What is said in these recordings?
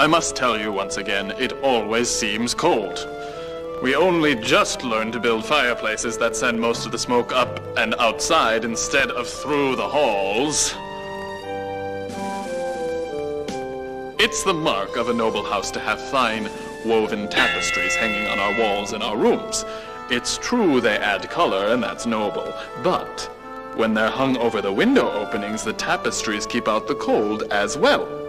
I must tell you once again, it always seems cold. We only just learned to build fireplaces that send most of the smoke up and outside instead of through the halls. It's the mark of a noble house to have fine, woven tapestries hanging on our walls in our rooms. It's true they add color, and that's noble, but when they're hung over the window openings, the tapestries keep out the cold as well.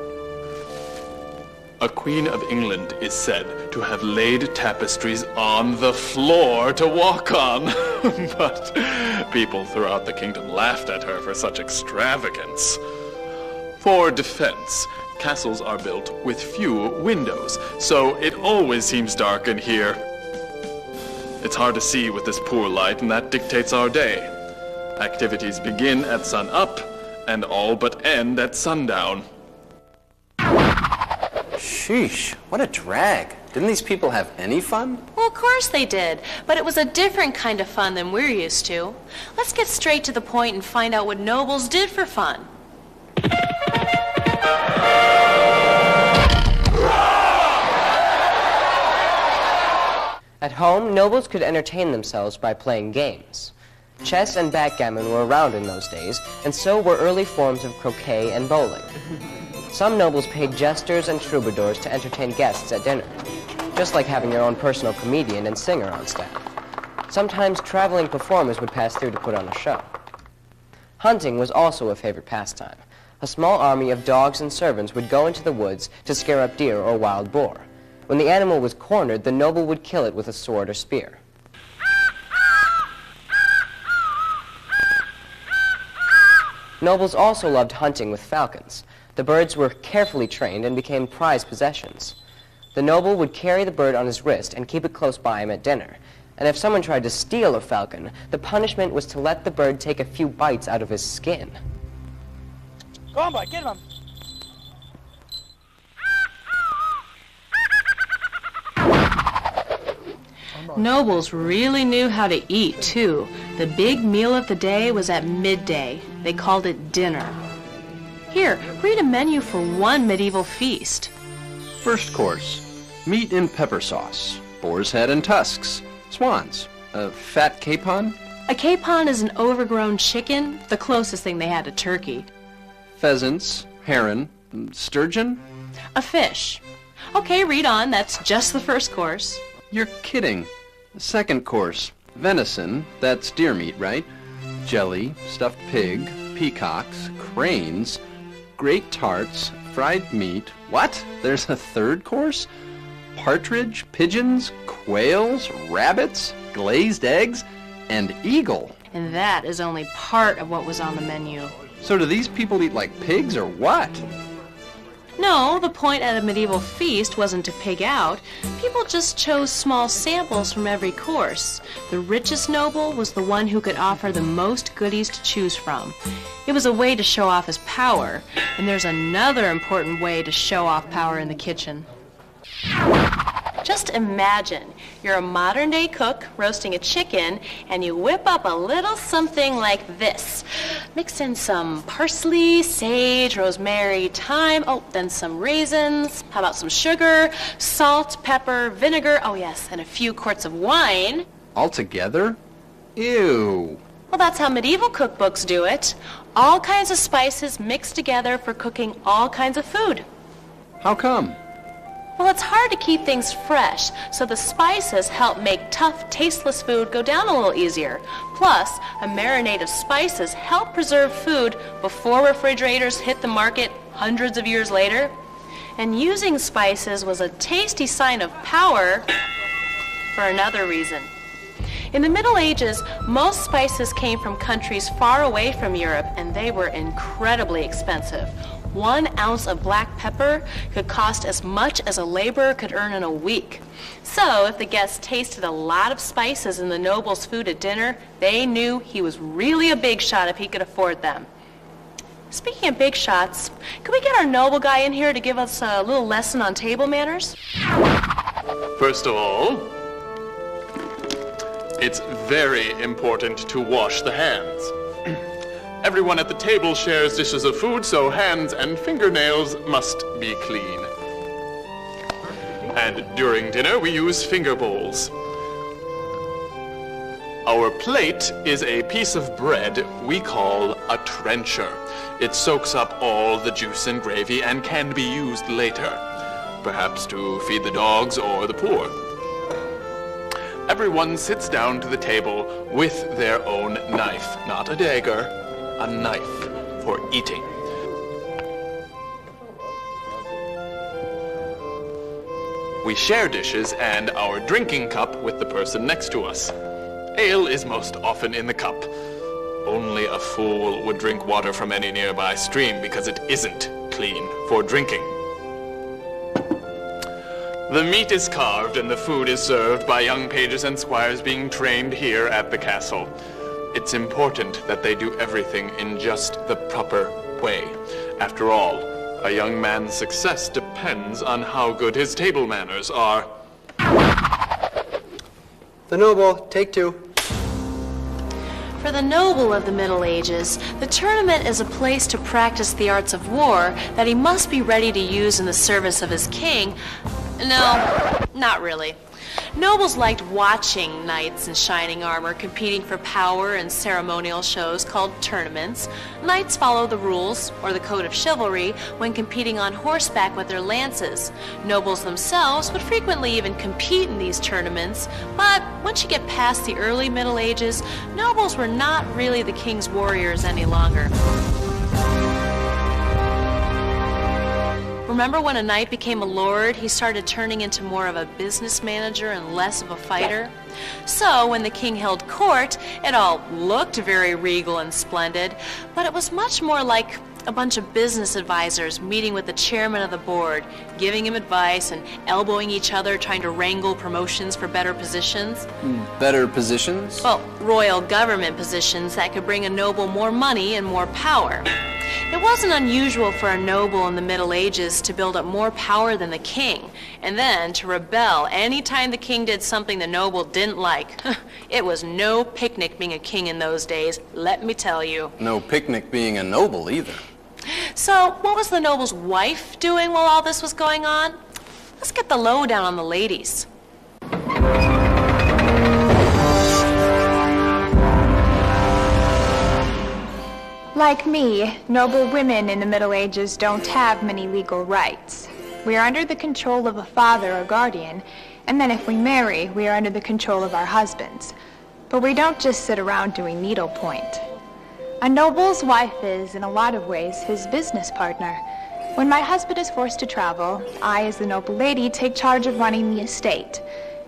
A queen of England is said to have laid tapestries on the floor to walk on. but people throughout the kingdom laughed at her for such extravagance. For defense, castles are built with few windows, so it always seems dark in here. It's hard to see with this poor light, and that dictates our day. Activities begin at sun up and all but end at sundown. Sheesh, what a drag. Didn't these people have any fun? Well, of course they did, but it was a different kind of fun than we're used to. Let's get straight to the point and find out what nobles did for fun. At home, nobles could entertain themselves by playing games. Chess and backgammon were around in those days, and so were early forms of croquet and bowling. Some nobles paid jesters and troubadours to entertain guests at dinner, just like having your own personal comedian and singer on staff. Sometimes traveling performers would pass through to put on a show. Hunting was also a favorite pastime. A small army of dogs and servants would go into the woods to scare up deer or wild boar. When the animal was cornered, the noble would kill it with a sword or spear. Nobles also loved hunting with falcons. The birds were carefully trained and became prized possessions. The noble would carry the bird on his wrist and keep it close by him at dinner. And if someone tried to steal a falcon, the punishment was to let the bird take a few bites out of his skin. Go on, boy, get him. Nobles really knew how to eat, too. The big meal of the day was at midday. They called it dinner. Here, read a menu for one medieval feast. First course meat in pepper sauce, boar's head and tusks, swans, a fat capon, A capon is an overgrown chicken, the closest thing they had to turkey. pheasants, heron, sturgeon. A fish. Okay, read on. That's just the first course. You're kidding. Second course venison, that's deer meat, right? Jelly, stuffed pig, peacocks, cranes, great tarts, fried meat. What? There's a third course? Partridge, pigeons, quails, rabbits, glazed eggs, and eagle. And that is only part of what was on the menu. So do these people eat like pigs or what? No, the point at a medieval feast wasn't to pig out. People just chose small samples from every course. The richest noble was the one who could offer the most goodies to choose from. It was a way to show off his power, and there's another important way to show off power in the kitchen. Just imagine you're a modern day cook roasting a chicken and you whip up a little something like this. Mix in some parsley, sage, rosemary, thyme, oh, then some raisins. How about some sugar, salt, pepper, vinegar, oh yes, and a few quarts of wine. All together? Ew. Well, that's how medieval cookbooks do it. All kinds of spices mixed together for cooking all kinds of food. How come? Well, it's hard to keep things fresh, so the spices help make tough, tasteless food go down a little easier. Plus, a marinade of spices help preserve food before refrigerators hit the market hundreds of years later. And using spices was a tasty sign of power for another reason. In the Middle Ages, most spices came from countries far away from Europe, and they were incredibly expensive. One ounce of black pepper could cost as much as a laborer could earn in a week. So, if the guests tasted a lot of spices in the noble's food at dinner, they knew he was really a big shot if he could afford them. Speaking of big shots, could we get our noble guy in here to give us a little lesson on table manners? First of all, it's very important to wash the hands. Everyone at the table shares dishes of food, so hands and fingernails must be clean. And during dinner, we use finger bowls. Our plate is a piece of bread we call a trencher. It soaks up all the juice and gravy and can be used later, perhaps to feed the dogs or the poor. Everyone sits down to the table with their own knife, not a dagger, a knife for eating. We share dishes and our drinking cup with the person next to us. Ale is most often in the cup. Only a fool would drink water from any nearby stream because it isn't clean for drinking. The meat is carved and the food is served by young pages and squires being trained here at the castle. It's important that they do everything in just the proper way. After all, a young man's success depends on how good his table manners are. The noble, take two. For the noble of the Middle Ages, the tournament is a place to practice the arts of war that he must be ready to use in the service of his king. No, not really. Nobles liked watching knights in shining armor competing for power in ceremonial shows called tournaments. Knights follow the rules, or the code of chivalry, when competing on horseback with their lances. Nobles themselves would frequently even compete in these tournaments, but once you get past the early Middle Ages, nobles were not really the king's warriors any longer. Remember when a knight became a lord, he started turning into more of a business manager and less of a fighter? So when the king held court, it all looked very regal and splendid, but it was much more like a bunch of business advisors meeting with the chairman of the board, giving him advice and elbowing each other trying to wrangle promotions for better positions. Hmm, better positions? Well, royal government positions that could bring a noble more money and more power. It wasn't unusual for a noble in the Middle Ages to build up more power than the king, and then to rebel any time the king did something the noble didn't like. it was no picnic being a king in those days, let me tell you. No picnic being a noble either. So, what was the noble's wife doing while all this was going on? Let's get the lowdown on the ladies. Like me, noble women in the Middle Ages don't have many legal rights. We are under the control of a father or guardian, and then if we marry, we are under the control of our husbands. But we don't just sit around doing needlepoint. A noble's wife is, in a lot of ways, his business partner. When my husband is forced to travel, I, as the noble lady, take charge of running the estate.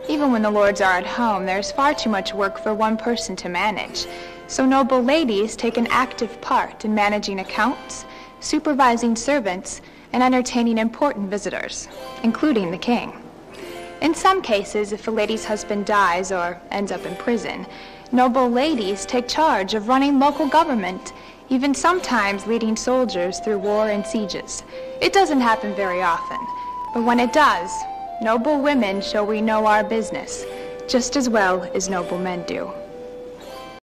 Even when the lords are at home, there is far too much work for one person to manage. So noble ladies take an active part in managing accounts, supervising servants, and entertaining important visitors, including the king. In some cases, if a lady's husband dies or ends up in prison, noble ladies take charge of running local government, even sometimes leading soldiers through war and sieges. It doesn't happen very often, but when it does, noble women show we know our business, just as well as noble men do.